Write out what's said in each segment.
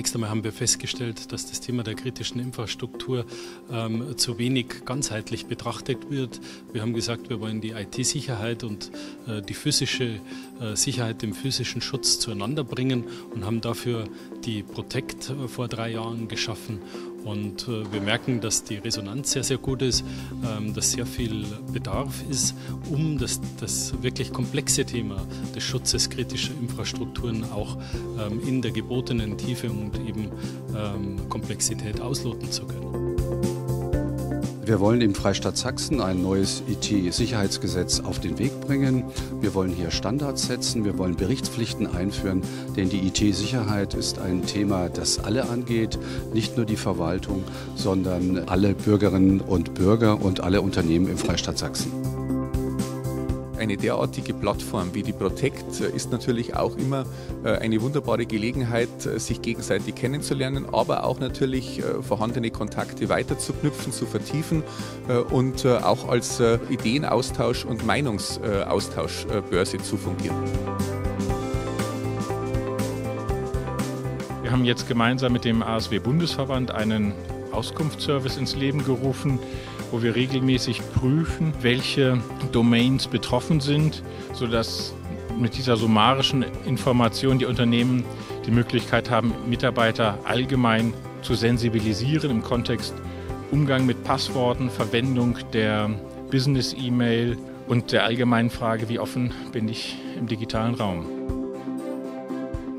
Zunächst einmal haben wir festgestellt, dass das Thema der kritischen Infrastruktur ähm, zu wenig ganzheitlich betrachtet wird. Wir haben gesagt, wir wollen die IT-Sicherheit und äh, die physische äh, Sicherheit, den physischen Schutz zueinander bringen und haben dafür die Protect äh, vor drei Jahren geschaffen. Und äh, wir merken, dass die Resonanz sehr, sehr gut ist, ähm, dass sehr viel Bedarf ist, um das, das wirklich komplexe Thema des Schutzes kritischer Infrastrukturen auch ähm, in der gebotenen Tiefe und eben ähm, Komplexität ausloten zu können. Wir wollen im Freistaat Sachsen ein neues IT-Sicherheitsgesetz auf den Weg bringen. Wir wollen hier Standards setzen, wir wollen Berichtspflichten einführen, denn die IT-Sicherheit ist ein Thema, das alle angeht, nicht nur die Verwaltung, sondern alle Bürgerinnen und Bürger und alle Unternehmen im Freistaat Sachsen. Eine derartige Plattform wie die Protect äh, ist natürlich auch immer äh, eine wunderbare Gelegenheit, äh, sich gegenseitig kennenzulernen, aber auch natürlich vorhandene Kontakte weiterzuknüpfen, zu vertiefen und auch als Ideenaustausch und Meinungsaustauschbörse zu fungieren. Wir haben jetzt gemeinsam mit dem ASW Bundesverband einen Auskunftsservice ins Leben gerufen, wo wir regelmäßig prüfen, welche Domains betroffen sind, sodass mit dieser summarischen Information die Unternehmen die Möglichkeit haben, Mitarbeiter allgemein zu sensibilisieren im Kontext Umgang mit Passworten, Verwendung der Business-E-Mail und der allgemeinen Frage, wie offen bin ich im digitalen Raum.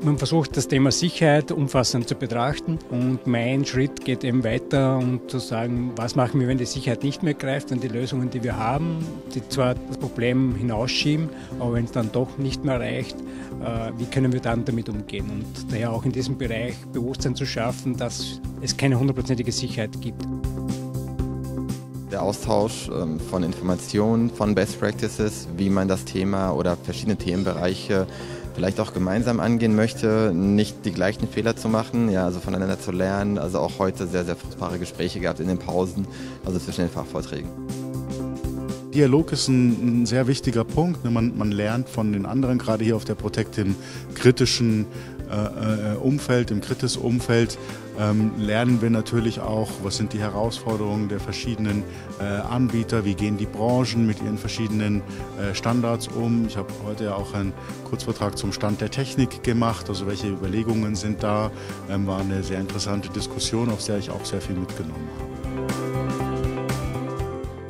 Man versucht das Thema Sicherheit umfassend zu betrachten und mein Schritt geht eben weiter und zu sagen, was machen wir, wenn die Sicherheit nicht mehr greift und die Lösungen, die wir haben, die zwar das Problem hinausschieben, aber wenn es dann doch nicht mehr reicht, äh, wie können wir dann damit umgehen und daher auch in diesem Bereich Bewusstsein zu schaffen, dass es keine hundertprozentige Sicherheit gibt. Der Austausch ähm, von Informationen, von Best Practices, wie man das Thema oder verschiedene Themenbereiche vielleicht auch gemeinsam angehen möchte, nicht die gleichen Fehler zu machen, ja, also voneinander zu lernen. Also auch heute sehr, sehr fruchtbare Gespräche gehabt in den Pausen, also zwischen den Fachvorträgen. Dialog ist ein, sehr wichtiger Punkt. Ne? Man, man, lernt von den anderen, gerade hier auf der Protect im kritischen äh, äh, Umfeld, im Kritis-Umfeld, ähm, lernen wir natürlich auch, was sind die Herausforderungen der verschiedenen äh, Anbieter, wie gehen die Branchen mit ihren verschiedenen äh, Standards um. Ich habe heute ja auch einen Kurzvertrag zum Stand der Technik gemacht, also welche Überlegungen sind da. Ähm, war eine sehr interessante Diskussion, aus der ich auch sehr viel mitgenommen habe.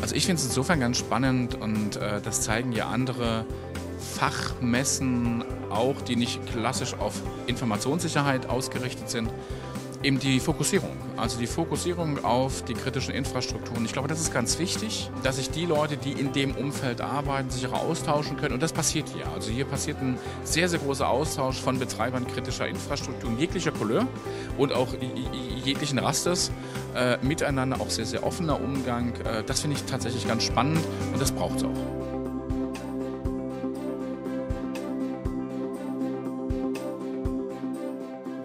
Also ich finde es insofern ganz spannend und äh, das zeigen ja andere Fachmessen auch, die nicht klassisch auf Informationssicherheit ausgerichtet sind, eben die Fokussierung. Also die Fokussierung auf die kritischen Infrastrukturen. Ich glaube, das ist ganz wichtig, dass sich die Leute, die in dem Umfeld arbeiten, sich auch austauschen können. Und das passiert hier. Also hier passiert ein sehr, sehr großer Austausch von Betreibern kritischer Infrastrukturen jeglicher Couleur und auch jeglichen Rasters äh, miteinander. Auch sehr, sehr offener Umgang. Äh, das finde ich tatsächlich ganz spannend und das braucht es auch.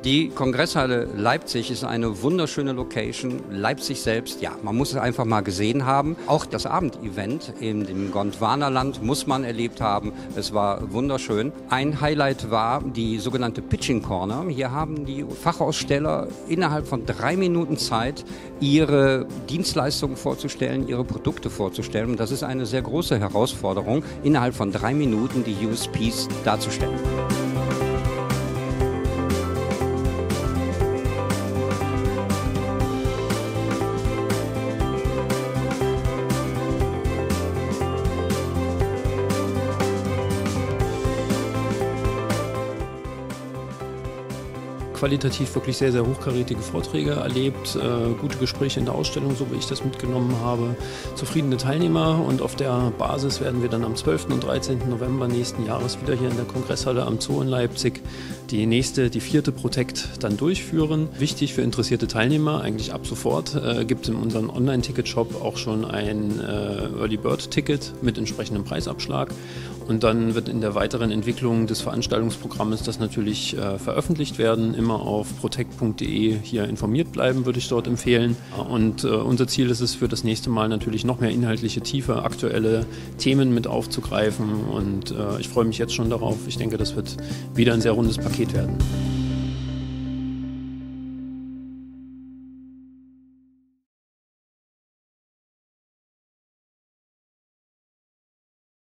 Die Kongresshalle Leipzig ist eine wunderschöne Location. Leipzig selbst, ja, man muss es einfach mal gesehen haben. Auch das Abendevent in dem Gondwanaland muss man erlebt haben. Es war wunderschön. Ein Highlight war die sogenannte Pitching Corner. Hier haben die Fachaussteller innerhalb von drei Minuten Zeit, ihre Dienstleistungen vorzustellen, ihre Produkte vorzustellen. Und das ist eine sehr große Herausforderung, innerhalb von drei Minuten die USPs darzustellen. Qualitativ wirklich sehr, sehr hochkarätige Vorträge erlebt, äh, gute Gespräche in der Ausstellung, so wie ich das mitgenommen habe, zufriedene Teilnehmer und auf der Basis werden wir dann am 12. und 13. November nächsten Jahres wieder hier in der Kongresshalle am Zoo in Leipzig die nächste, die vierte Protect dann durchführen. Wichtig für interessierte Teilnehmer, eigentlich ab sofort, äh, gibt es in unserem Online-Ticket-Shop auch schon ein äh, Early Bird-Ticket mit entsprechendem Preisabschlag. Und dann wird in der weiteren Entwicklung des Veranstaltungsprogrammes das natürlich äh, veröffentlicht werden. Immer auf protect.de hier informiert bleiben, würde ich dort empfehlen. Und äh, unser Ziel ist es für das nächste Mal natürlich noch mehr inhaltliche, tiefe, aktuelle Themen mit aufzugreifen. Und äh, ich freue mich jetzt schon darauf. Ich denke, das wird wieder ein sehr rundes Paket werden.